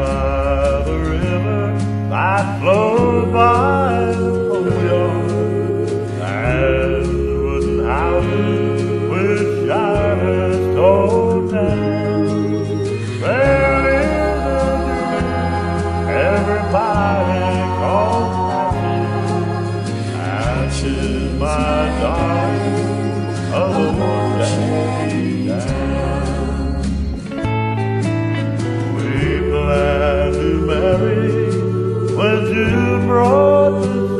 by the river, that flowed by the yard and wooden houses which I had told down. There is a dream everybody calls happy, and she's my darling. you brought